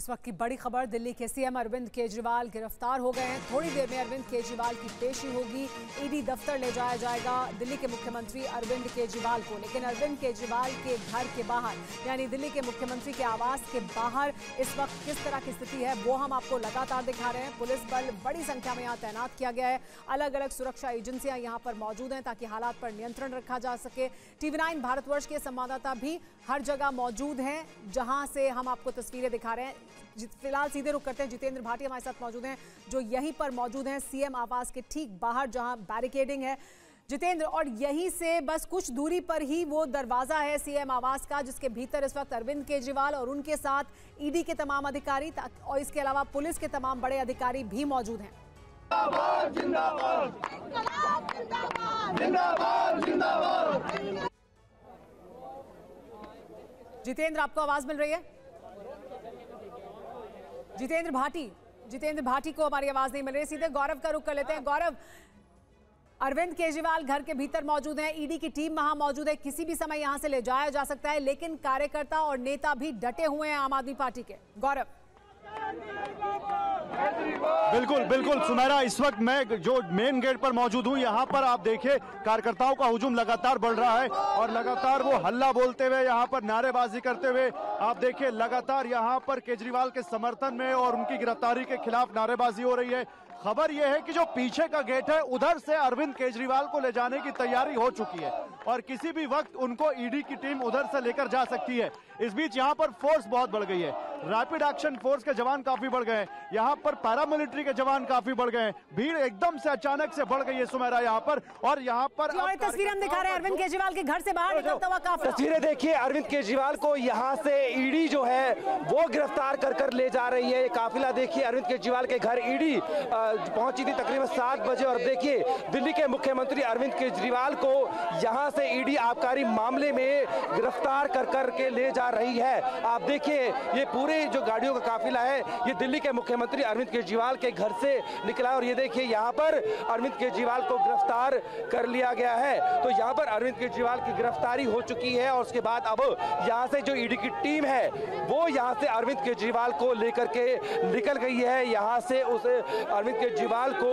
इस वक्त की बड़ी खबर, दिल्ली के सीएम अरविंद केजरीवाल गिरफ़्तार हो गए हैं। थोड़ी देर में अरविंद केजरीवाल की पेशी होगी। ईडी दफ्तर ले जाया जाएगा दिल्ली के मुख्यमंत्री अरविंद केजरीवाल को। लेकिन अरविंद केजरीवाल के घर के बाहर, यानी दिल्ली के मुख्यमंत्री के आवास के बाहर इस वक्त किस तरह की स्थिति है, वो हम आपको लगातार दिखा रहे हैं। पुलिस बल बड़ी संख्या में यहाँ तैनात किया गया है। अलग अलग सुरक्षा एजेंसियाँ यहाँ पर मौजूद हैं ताकि हालात पर नियंत्रण रखा जा सके। टीवी नाइन भारतवर्ष के संवाददाता भी हर जगह मौजूद हैं, जहाँ से हम आपको तस्वीरें दिखा रहे हैं। फ़िलहाल सीधे रुक करते हैं। जितेंद्र भाटी हमारे साथ मौजूद हैं, जो यहीं पर मौजूद हैं। सीएम आवास के ठीक बाहर, जहाँ बैरिकेडिंग है। जितेंद्र, और यहीं से बस कुछ दूरी पर ही वो दरवाज़ा है सीएम आवास का, जिसके भीतर इस वक्त अरविंद केजरीवाल और उनके साथ ईडी के तमाम अधिकारी और इसके अलावा पुलिस के तमाम बड़े अधिकारी भी मौजूद हैं। जितेंद्र, आपको आवाज़ मिल रही है? जितेंद्र भाटी जितेंद्र भाटी को हमारी आवाज़ नहीं मिल रही। सीधे गौरव का रुख कर लेते हैं। गौरव, अरविंद केजरीवाल घर के भीतर मौजूद हैं। ईडी की टीम वहाँ मौजूद है। किसी भी समय यहाँ से ले जाया जा सकता है, लेकिन कार्यकर्ता और नेता भी डटे हुए हैं आम आदमी पार्टी के। गौरव। बिल्कुल बिल्कुल। सुमेरा इस वक्त मैं जो मेन गेट पर मौजूद हूँ, यहाँ पर आप देखिए, कार्यकर्ताओं का हुजूम लगातार बढ़ रहा है और लगातार वो हल्ला बोलते हुए, यहाँ पर नारेबाजी करते हुए आप देखिए, लगातार यहाँ पर केजरीवाल के समर्थन में और उनकी गिरफ्तारी के खिलाफ नारेबाजी हो रही है। खबर यह है कि जो पीछे का गेट है उधर से अरविंद केजरीवाल को ले जाने की तैयारी हो चुकी है और किसी भी वक्त उनको ईडी की टीम उधर से लेकर जा सकती है। इस बीच यहाँ पर फोर्स बहुत बढ़ गई है। रैपिड एक्शन फोर्स के जवान काफ़ी बढ़ गए हैं। यहाँ पर पैरामिलिट्री के जवान काफ़ी बढ़ गए हैं। भीड़ एकदम से अचानक से बढ़ गई है सुमेरा यहाँ पर और यहाँ पर तस्वीर हम दिखा रहे हैं अरविंद केजरीवाल के घर से बाहर निकलता हुआ काफ़ी तस्वीरें देखिए अरविंद केजरीवाल को यहाँ से ईडी जो है वो गिरफ़्तार कर कर ले जा रही है। काफिला देखिए अरविंद केजरीवाल के घर ईडी पहुँची थी तकरीबन सात बजे और देखिए, दिल्ली के मुख्यमंत्री अरविंद केजरीवाल को यहाँ से ईडी आबकारी मामले में गिरफ़्तार कर कर के ले जा रही है। आप देखिए, ये पूरे जो गाड़ियों का काफिला है, ये दिल्ली के मुख्यमंत्री अरविंद केजरीवाल के घर से निकला और ये देखिए, यहाँ पर अरविंद केजरीवाल को गिरफ़्तार कर लिया गया है। तो यहाँ पर अरविंद केजरीवाल की गिरफ्तारी हो चुकी है और उसके बाद अब यहाँ से जो ईडी की टीम है, वो यहाँ से अरविंद केजरीवाल को लेकर के निकल गई है। यहाँ से उस अरविंद केजरीवाल को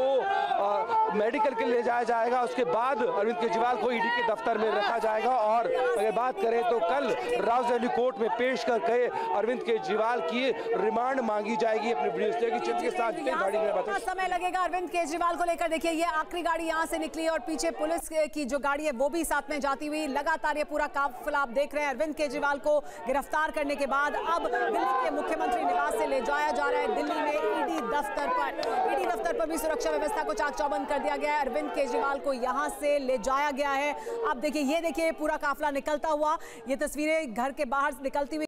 आ, मेडिकल के ले जाया जाएगा। उसके बाद अरविंद केजरीवाल को ईडी के दफ्तर में रखा जाएगा। और अगर बात करें तो कल राजधानी कोर्ट में पेश करके अरविंद केजरीवाल की रिमांड मांगी जाएगी अपने के साथ गाड़ी में समय लगेगा अरविंद केजरीवाल को लेकर? देखिए ये आखिरी गाड़ी यहाँ से निकली और पीछे पुलिस की जो गाड़ी है वो भी साथ में जाती हुई लगातार ये पूरा काफिला आप देख रहे हैं। अरविंद केजरीवाल को गिरफ़्तार करने के बाद अब दिल्ली के मुख्यमंत्री निवास से ले जाया जा रहा है। दिल्ली में दफ्तर पर। ईडी दफ्तर पर भी सुरक्षा व्यवस्था को चाक चौबंद कर दिया गया है। अरविंद केजरीवाल को यहाँ से ले जाया गया है। आप देखिए, ये देखिए, पूरा काफिला निकलता हुआ। ये तस्वीरें घर के बाहर निकलती हुई